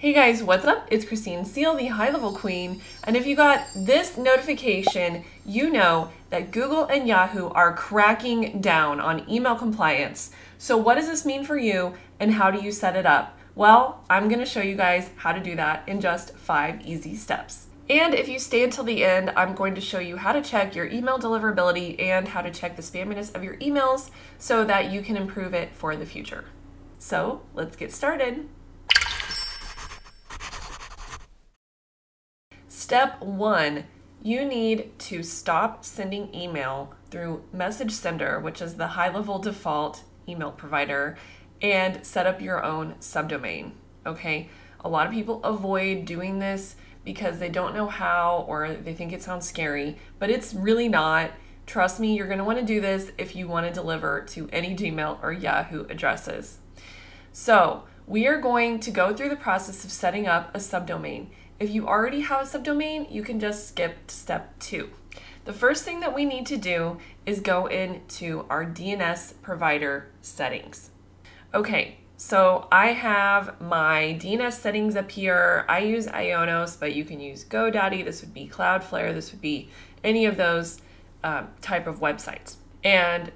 Hey guys, what's up? It's Christine Seal, the high level queen. And if you got this notification, you know that Google and Yahoo are cracking down on email compliance. So, what does this mean for you and how do you set it up? Well, I'm going to show you guys how to do that in just five easy steps. And if you stay until the end, I'm going to show you how to check your email deliverability and how to check the spamminess of your emails so that you can improve it for the future. So, let's get started. Step one, you need to stop sending email through Message Sender, which is the high level default email provider, and set up your own subdomain. Okay, a lot of people avoid doing this because they don't know how or they think it sounds scary, but it's really not. Trust me, you're going to want to do this if you want to deliver to any Gmail or Yahoo addresses. So, we are going to go through the process of setting up a subdomain. If you already have a subdomain, you can just skip to step two. The first thing that we need to do is go into our DNS provider settings. Okay, so I have my DNS settings up here. I use Ionos, but you can use GoDaddy. This would be Cloudflare. This would be any of those uh, type of websites. And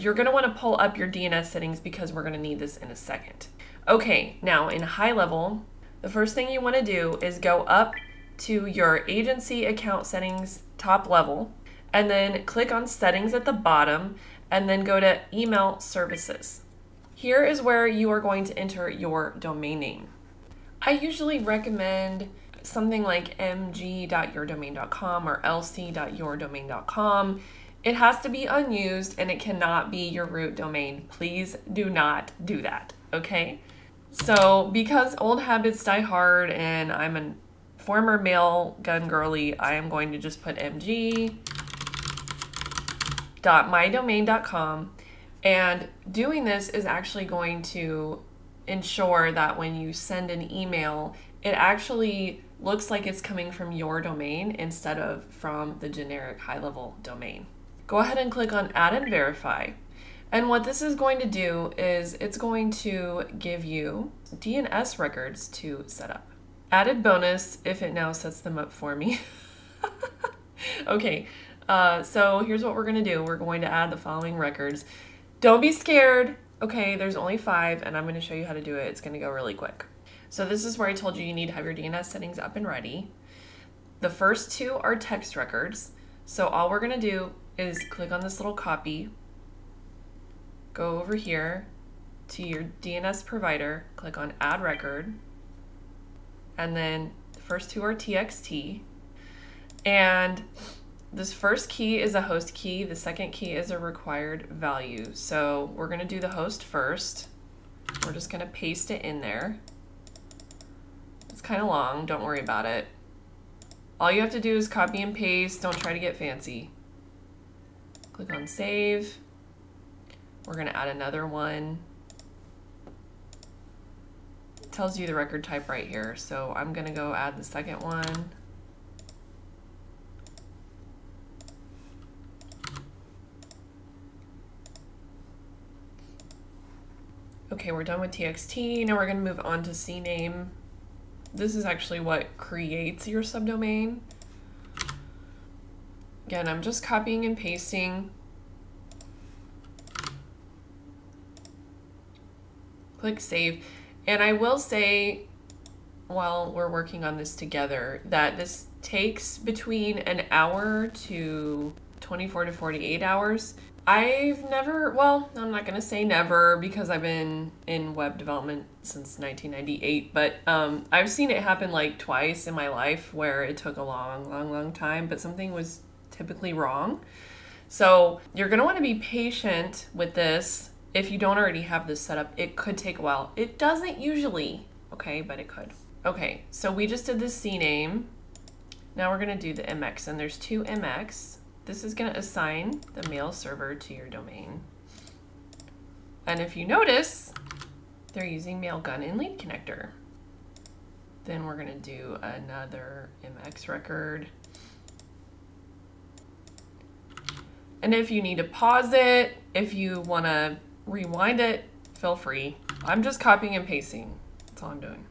you're going to want to pull up your DNS settings because we're going to need this in a second. Okay, now in high level, the first thing you want to do is go up to your agency account settings top level and then click on settings at the bottom and then go to email services. Here is where you are going to enter your domain name. I usually recommend something like mg.yourdomain.com or lc.yourdomain.com. It has to be unused and it cannot be your root domain. Please do not do that, okay? So, because old habits die hard and I'm a former Mailgun girly, I am going to just put mg.mydomain.com. And doing this is actually going to ensure that when you send an email, it actually looks like it's coming from your domain instead of from the generic high level domain. Go ahead and click on Add and Verify. And what this is going to do is it's going to give you DNS records to set up. Added bonus if it now sets them up for me. okay, uh, so here's what we're going to do. We're going to add the following records. Don't be scared. Okay, there's only five, and I'm going to show you how to do it. It's going to go really quick. So this is where I told you you need to have your DNS settings up and ready. The first two are text records. So all we're going to do is click on this little copy go over here to your DNS provider, click on add record, and then the first two are TXT. And this first key is a host key, the second key is a required value. So we're gonna do the host first. We're just gonna paste it in there. It's kind of long, don't worry about it. All you have to do is copy and paste, don't try to get fancy. Click on save. We're going to add another one. It tells you the record type right here. So I'm going to go add the second one. Okay, we're done with TXT. Now we're going to move on to CNAME. This is actually what creates your subdomain. Again, I'm just copying and pasting click save. And I will say, while we're working on this together, that this takes between an hour to 24 to 48 hours. I've never, well, I'm not to say never because I've been in web development since 1998, but um, I've seen it happen like twice in my life where it took a long, long, long time, but something was typically wrong. So you're want to be patient with this if you don't already have this set up, it could take a while. It doesn't usually, okay, but it could. Okay, so we just did the CNAME. Now we're gonna do the MX, and there's two MX. This is gonna assign the mail server to your domain. And if you notice, they're using Mailgun and Lead Connector. Then we're gonna do another MX record. And if you need to pause it, if you wanna rewind it, feel free. I'm just copying and pasting. That's all I'm doing.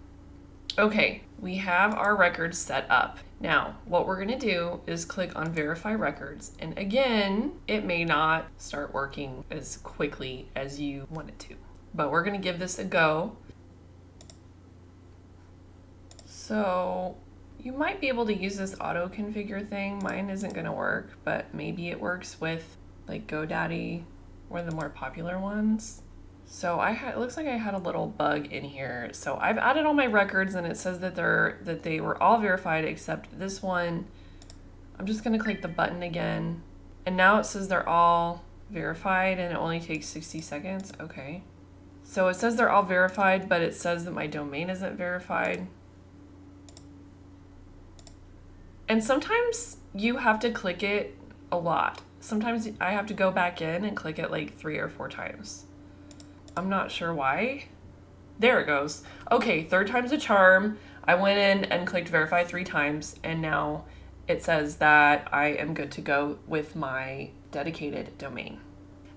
Okay, we have our records set up. Now, what we're gonna do is click on verify records. And again, it may not start working as quickly as you want it to, but we're gonna give this a go. So you might be able to use this auto configure thing. Mine isn't gonna work, but maybe it works with like GoDaddy or the more popular ones. So I had it looks like I had a little bug in here. So I've added all my records and it says that they're that they were all verified except this one. I'm just gonna click the button again. And now it says they're all verified and it only takes 60 seconds. Okay. So it says they're all verified, but it says that my domain isn't verified. And sometimes you have to click it a lot. Sometimes I have to go back in and click it like three or four times. I'm not sure why. There it goes. Okay, third time's a charm. I went in and clicked verify three times and now it says that I am good to go with my dedicated domain.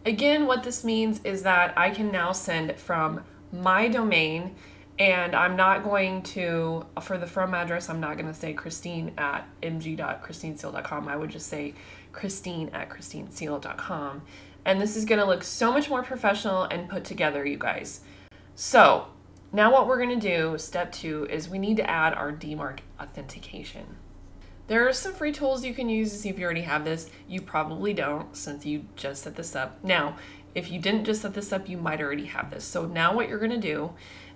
Again, what this means is that I can now send from my domain and I'm not going to, for the from address, I'm not going to say Christine at mg.christineseal.com. I would just say Christine at christineseal.com. And this is going to look so much more professional and put together, you guys. So now what we're going to do, step two, is we need to add our DMARC authentication. There are some free tools you can use to see if you already have this. You probably don't since you just set this up. Now, if you didn't just set this up, you might already have this. So now what you're going to do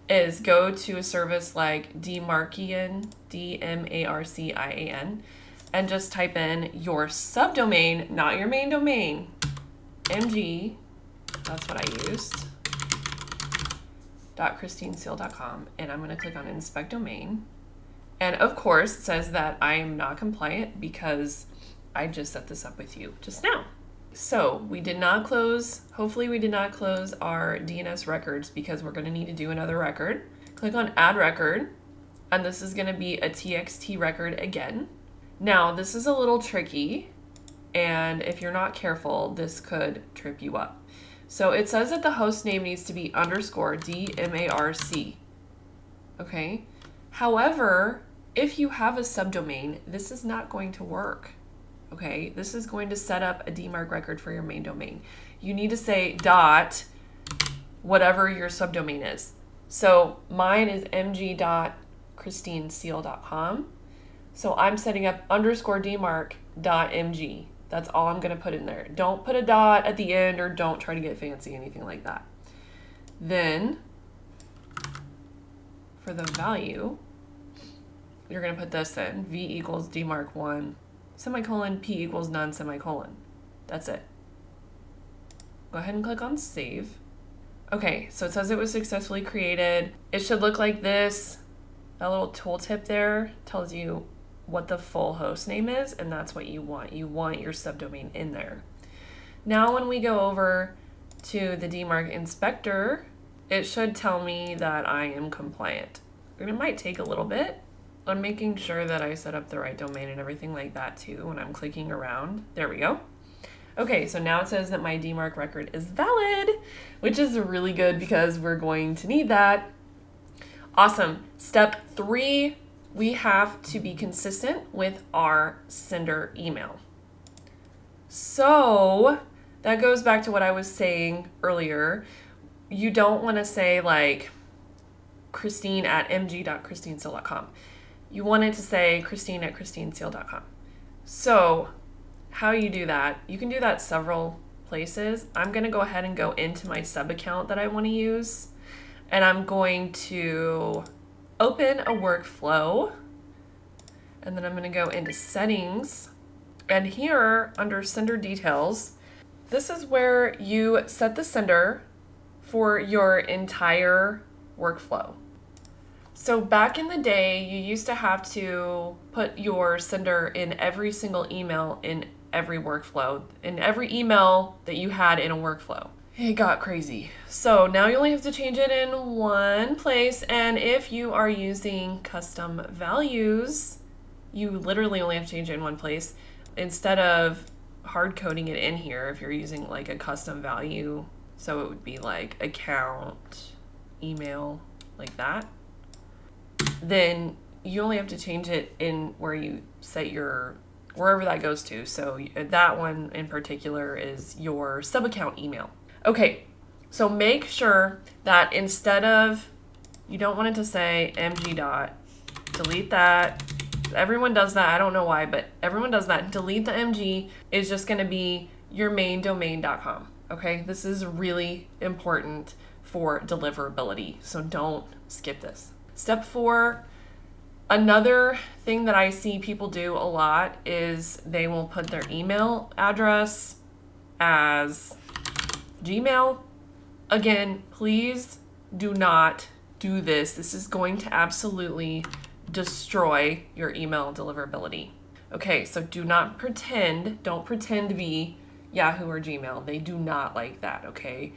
is go to a service like Dmarcian, D M A R C I A N, and just type in your subdomain, not your main domain, mg, that's what I used, dot christineseal.com, and I'm going to click on inspect domain. And of course, it says that I am not compliant because I just set this up with you just now. So we did not close, hopefully we did not close our DNS records because we're gonna need to do another record. Click on add record, and this is gonna be a TXT record again. Now this is a little tricky, and if you're not careful, this could trip you up. So it says that the host name needs to be underscore DMARC, okay? However, if you have a subdomain, this is not going to work okay? This is going to set up a DMARC record for your main domain. You need to say dot whatever your subdomain is. So mine is mg.christineseal.com. So I'm setting up underscore dmarc dot mg. That's all I'm going to put in there. Don't put a dot at the end or don't try to get fancy, anything like that. Then for the value, you're going to put this in, v equals dmarc1 semicolon p equals none semicolon. That's it. Go ahead and click on save. Okay, so it says it was successfully created. It should look like this. That little tooltip there tells you what the full host name is, and that's what you want. You want your subdomain in there. Now when we go over to the DMARC inspector, it should tell me that I am compliant. And it might take a little bit, I'm making sure that I set up the right domain and everything like that too when I'm clicking around. There we go. Okay, so now it says that my DMARC record is valid, which is really good because we're going to need that. Awesome. Step three, we have to be consistent with our sender email. So that goes back to what I was saying earlier. You don't want to say like Christine at mg.christineseal.com you wanted to say Christine at christineseal.com. So, how you do that, you can do that several places. I'm going to go ahead and go into my sub account that I want to use, and I'm going to open a workflow, and then I'm going to go into settings. And here under sender details, this is where you set the sender for your entire workflow. So back in the day, you used to have to put your sender in every single email in every workflow, in every email that you had in a workflow. It got crazy. So now you only have to change it in one place. And if you are using custom values, you literally only have to change it in one place instead of hard coding it in here if you're using like a custom value. So it would be like account, email, like that then you only have to change it in where you set your wherever that goes to. So that one in particular is your sub account email. Okay, so make sure that instead of you don't want it to say mg dot, delete that. Everyone does that. I don't know why, but everyone does that. Delete the mg is just going to be your main domain.com. Okay, this is really important for deliverability. So don't skip this. Step four Another thing that I see people do a lot is they will put their email address as Gmail. Again, please do not do this. This is going to absolutely destroy your email deliverability. Okay, so do not pretend, don't pretend to be Yahoo or Gmail. They do not like that, okay?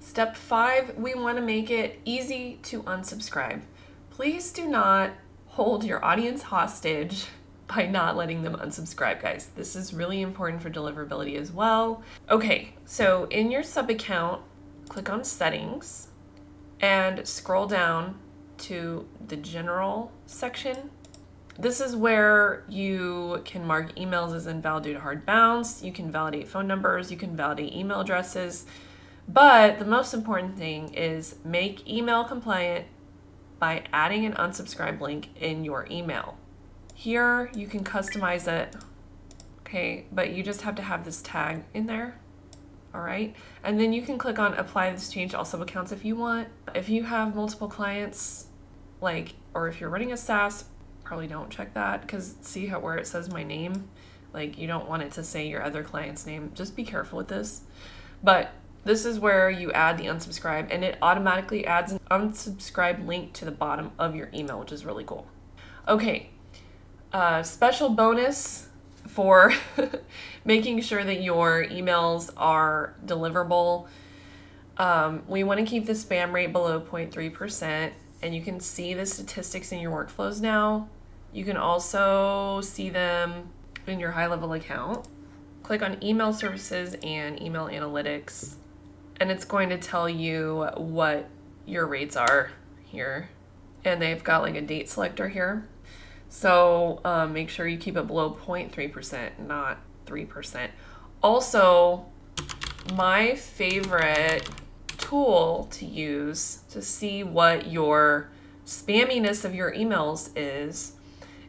Step five, we want to make it easy to unsubscribe. Please do not hold your audience hostage by not letting them unsubscribe, guys. This is really important for deliverability as well. Okay, so in your sub account, click on settings and scroll down to the general section. This is where you can mark emails as invalid due to hard bounce. You can validate phone numbers. You can validate email addresses. But the most important thing is make email compliant by adding an unsubscribe link in your email. Here you can customize it, okay, but you just have to have this tag in there, all right? And then you can click on apply this change to all sub accounts if you want. If you have multiple clients, like, or if you're running a SaaS, probably don't check that because see how where it says my name, like you don't want it to say your other client's name. Just be careful with this. But this is where you add the unsubscribe and it automatically adds an unsubscribe link to the bottom of your email, which is really cool. Okay, uh, special bonus for making sure that your emails are deliverable. Um, we want to keep the spam rate below 0.3%, and you can see the statistics in your workflows now. You can also see them in your high level account. Click on email services and email analytics and it's going to tell you what your rates are here. And they've got like a date selector here. So um, make sure you keep it below 0.3%, not 3%. Also, my favorite tool to use to see what your spamminess of your emails is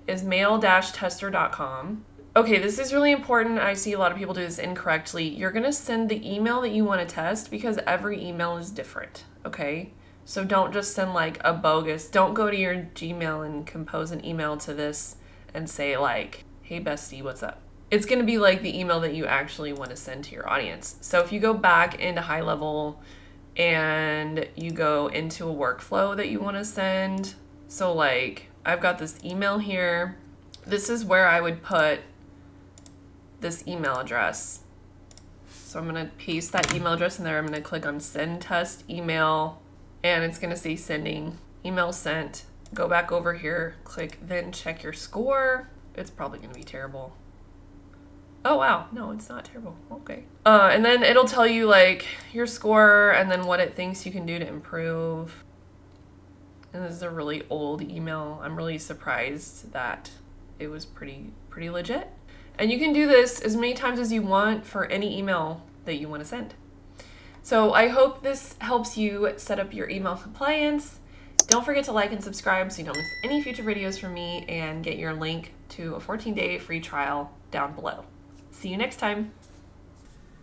is mail-tester.com Okay, this is really important. I see a lot of people do this incorrectly. You're going to send the email that you want to test because every email is different, okay? So don't just send like a bogus, don't go to your Gmail and compose an email to this and say like, hey bestie, what's up? It's to be like the email that you actually want to send to your audience. So if you go back into high level and you go into a workflow that you want to send, so like I've got this email here. This is where I would put this email address. So I'm to paste that email address in there. I'm to click on send test email and it's going to say sending email sent. Go back over here, click then check your score. It's probably going to be terrible. Oh wow, no, it's not terrible. Okay. Uh, and then it'll tell you like your score and then what it thinks you can do to improve. And this is a really old email. I'm really surprised that it was pretty pretty legit. And you can do this as many times as you want for any email that you want to send. So I hope this helps you set up your email compliance. Don't forget to like and subscribe so you don't miss any future videos from me and get your link to a 14-day free trial down below. See you next time.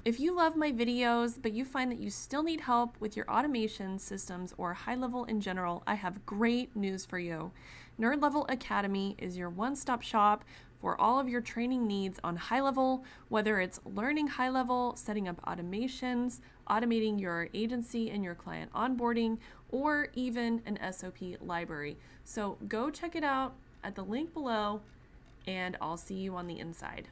If you love my videos, but you find that you still need help with your automation systems or high level in general, I have great news for you. Nerd Level Academy is your one stop shop for all of your training needs on high level, whether it's learning high level, setting up automations, automating your agency and your client onboarding, or even an SOP library. So go check it out at the link below, and I'll see you on the inside.